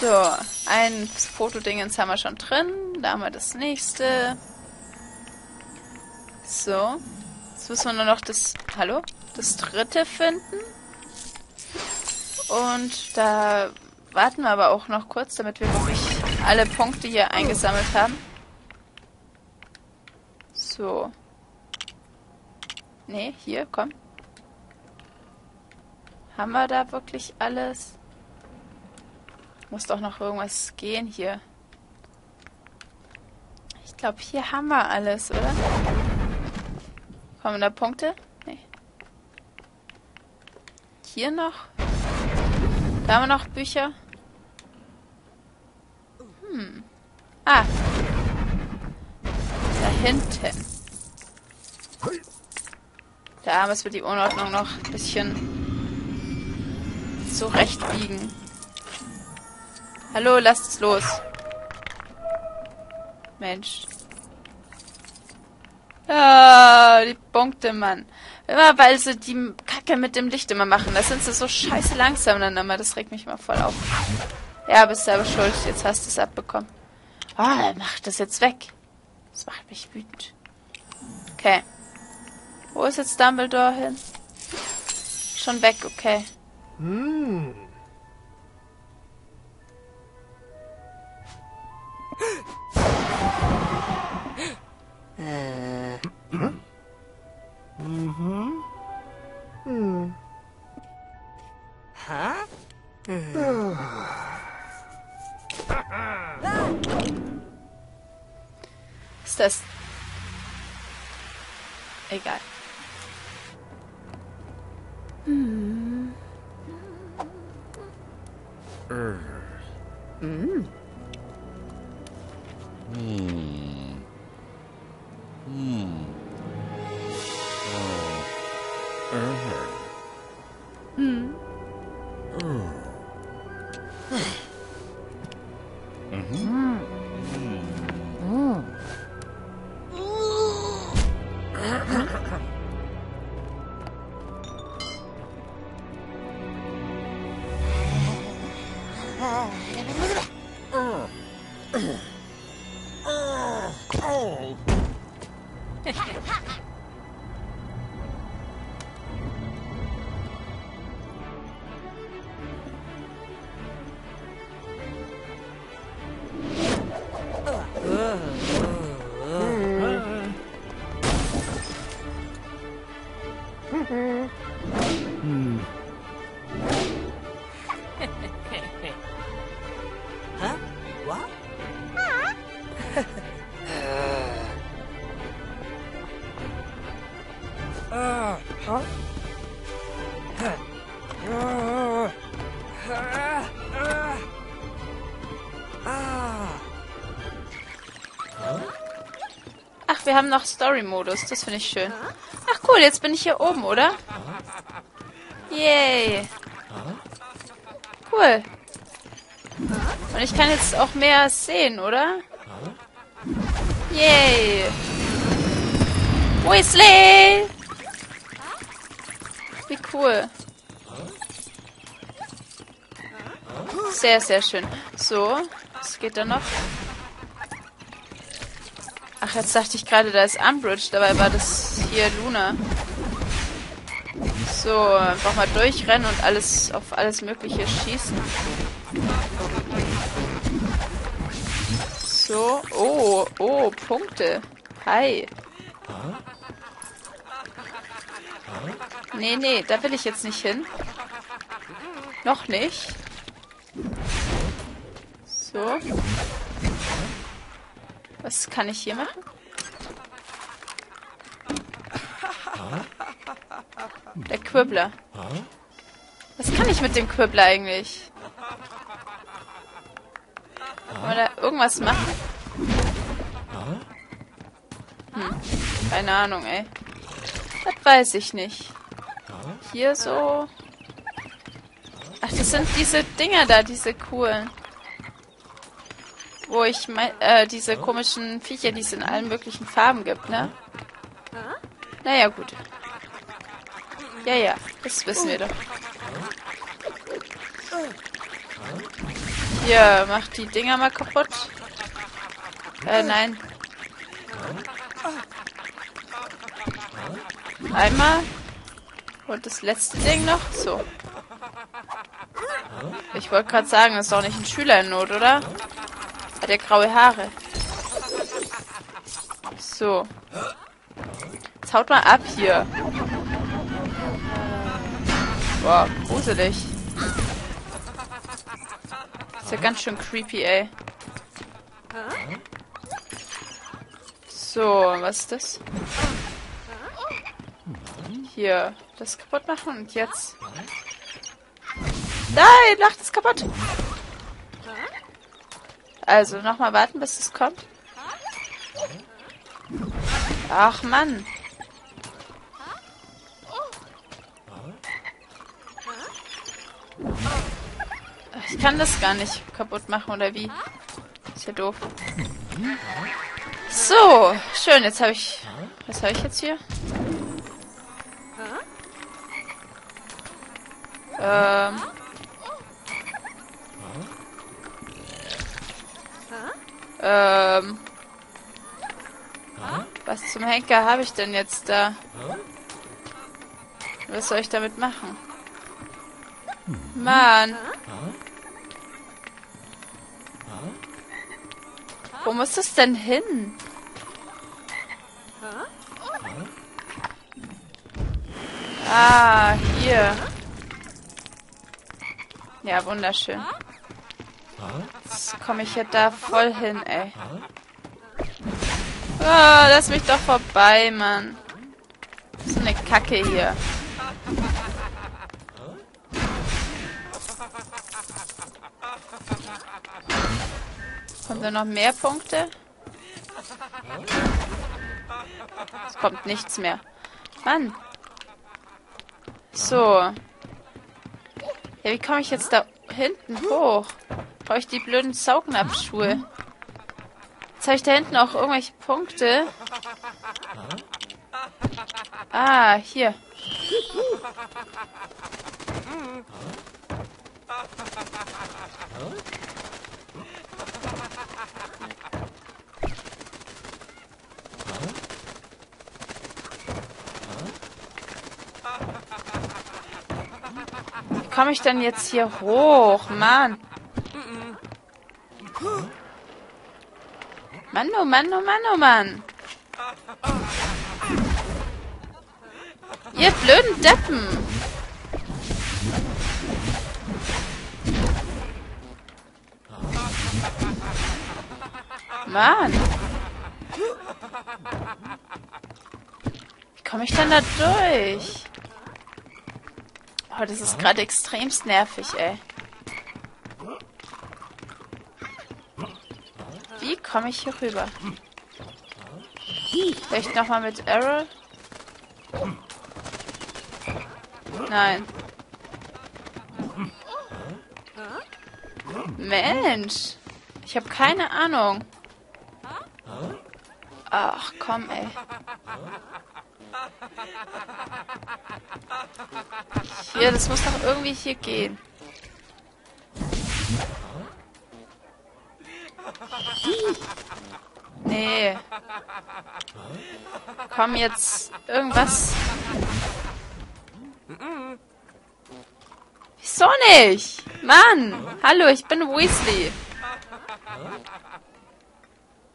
So, ein Fotodingens haben wir schon drin. Da haben wir das nächste. So. Jetzt müssen wir nur noch das... Hallo? Das dritte finden. Und da warten wir aber auch noch kurz, damit wir wirklich alle Punkte hier eingesammelt haben. So. Nee, hier, komm. Haben wir da wirklich alles? Muss doch noch irgendwas gehen hier. Ich glaube, hier haben wir alles, oder? Kommen da Punkte? Nee. Hier noch? Da haben wir noch Bücher. Hm. Ah. Da hinten. Da müssen wir die Unordnung noch ein bisschen zurechtbiegen. Hallo, lasst es los. Mensch. Ah, die Punkte, Mann. Immer weil sie die Kacke mit dem Licht immer machen. Da sind sie so scheiße langsam dann immer. Das regt mich immer voll auf. Ja, bist selber schuld. Jetzt hast du es abbekommen. Ah, mach das jetzt weg. Das macht mich wütend. Okay. Wo ist jetzt Dumbledore hin? Schon weg, okay. Hm. äh. Mhm. Hm. Hä? Ist das... Egal. Hm. Mm. Hmm. Hmm. Oh. Uh-huh. Hmm. Oh. mm-hmm. Mm. Wir haben noch Story-Modus. Das finde ich schön. Ach cool, jetzt bin ich hier oben, oder? Yay. Cool. Und ich kann jetzt auch mehr sehen, oder? Yay. Weasley! Wie cool. Sehr, sehr schön. So, was geht da noch? Ach, jetzt dachte ich gerade, da ist Umbridge. Dabei war das hier Luna. So, einfach mal durchrennen und alles auf alles Mögliche schießen. So. Oh, oh, Punkte. Hi. Nee, nee, da will ich jetzt nicht hin. Noch nicht. So. Was kann ich hier machen? Der Quibbler. Was kann ich mit dem Quibbler eigentlich? Kann man da irgendwas machen? Hm. Keine Ahnung, ey. Das weiß ich nicht. Hier so... Ach, das sind diese Dinger da, diese coolen. Wo ich mein, äh, diese komischen Viecher, die es in allen möglichen Farben gibt, ne? Naja, gut. Ja, ja, das wissen wir doch. Hier, mach die Dinger mal kaputt. Äh, nein. Einmal. Und das letzte Ding noch. So. Ich wollte gerade sagen, das ist doch nicht ein Schüler in Not, oder? Hat er graue Haare. So. Jetzt haut mal ab hier. Boah, gruselig. Ist ja ganz schön creepy, ey. So, was ist das? Hier, das kaputt machen und jetzt. Nein, mach das kaputt! Also, nochmal warten, bis es kommt. Ach, Mann. Ich kann das gar nicht kaputt machen, oder wie? Ist ja doof. So, schön. Jetzt habe ich... Was habe ich jetzt hier? Ähm... Ähm... Was zum Henker habe ich denn jetzt da? Was soll ich damit machen? Mann. Wo muss das denn hin? Ah, hier. Ja, wunderschön. Jetzt komme ich ja da voll hin, ey. Oh, lass mich doch vorbei, Mann. So eine Kacke hier. Kommen da noch mehr Punkte? Es kommt nichts mehr. Mann. So. Ja, wie komme ich jetzt da hinten hoch? Brauche ich die blöden Saugnapfschuhe? Jetzt habe ich da hinten auch irgendwelche Punkte. Ah, hier. Wie komme ich denn jetzt hier hoch? Mann. Mann, oh Mann, oh Mann, oh Mann. Ihr blöden Deppen. Mann. Wie komme ich denn da durch? Oh, das ist gerade extremst nervig, ey. Wie komme ich hier rüber? Vielleicht nochmal mit Errol? Nein. Mensch. Ich habe keine Ahnung. Ach, komm, ey. Hier, das muss doch irgendwie hier gehen. Nee. Komm jetzt. Irgendwas. Wieso nicht? Mann! Hallo, ich bin Weasley.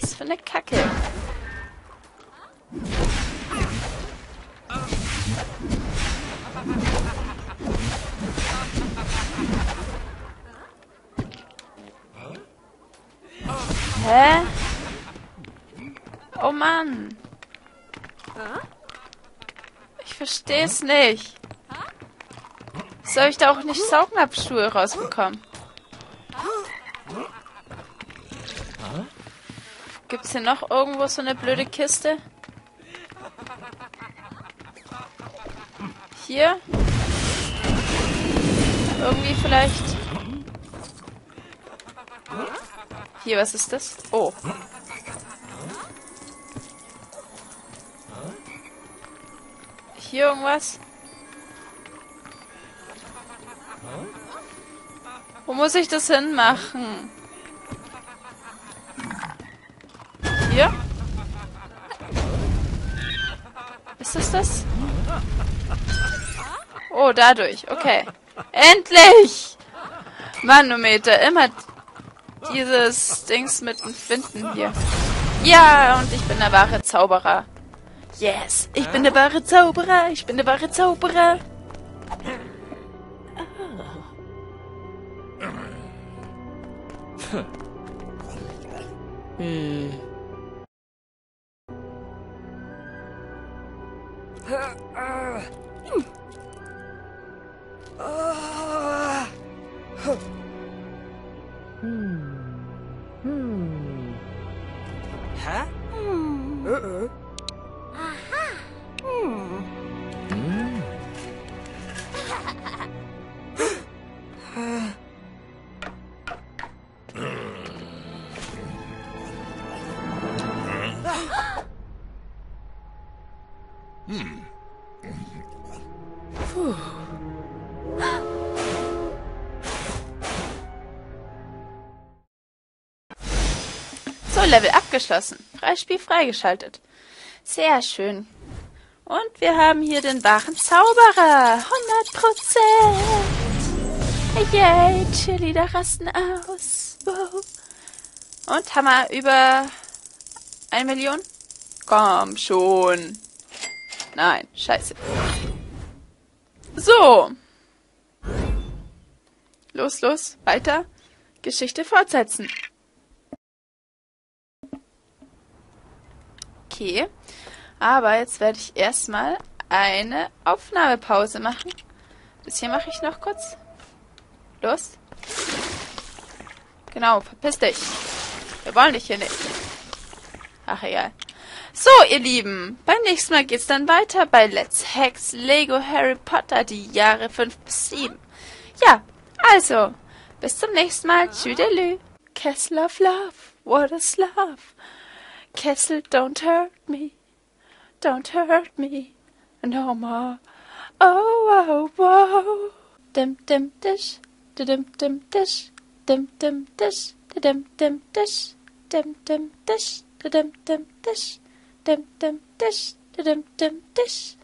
Was für eine Kacke. Hä? Oh Mann. Ich verstehe es nicht. Soll ich da auch nicht Saugnapfschuhe rausbekommen? Gibt's hier noch irgendwo so eine blöde Kiste? Hier? Irgendwie vielleicht... Hier, was ist das? Oh. Hier irgendwas? Wo muss ich das hinmachen? Hier? Ist das das? Oh, dadurch. Okay. Endlich! Manometer, immer dieses Dings mit dem Finden hier. Ja, und ich bin der wahre Zauberer. Yes, ich bin der wahre Zauberer. Ich bin der wahre Zauberer. Hm. Hä? So, Level abgeschlossen. Freispiel freigeschaltet. Sehr schön. Und wir haben hier den wahren Zauberer. 100 Prozent. Yay, Chili, da rasten aus. Wow. Und wir über eine Million? Komm schon. Nein, scheiße. So. Los, los, weiter. Geschichte fortsetzen. Okay. Aber jetzt werde ich erstmal eine Aufnahmepause machen. Das hier mache ich noch kurz. Los. Genau, verpiss dich. Wir wollen dich hier nicht. Ach, egal. So, ihr Lieben, beim nächsten Mal geht's dann weiter bei Let's Hex Lego Harry Potter, die Jahre 5 bis 7. Ja, also, bis zum nächsten Mal. Tschüdelü. Castle of Love, what is love? Castle, don't hurt me. Don't hurt me no more. Oh, oh, oh. Dim, dim, dish. Dim, dim, dish. Dim, dim, dish. Dim, dim, dish. Dim, dim, dish. da-dum-dum-dish, dum-dum-dish, da-dum-dum-dish.